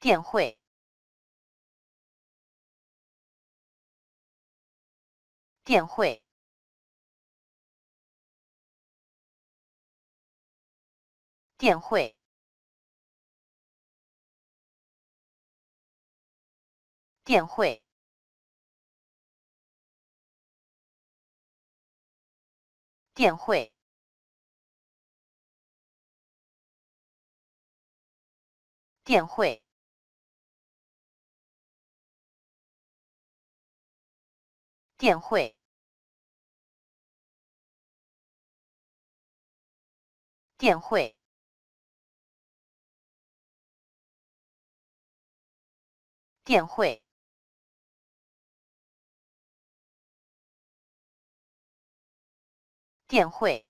电汇，电汇，电汇，电汇，电汇。电汇，电汇，电汇，电汇，电汇。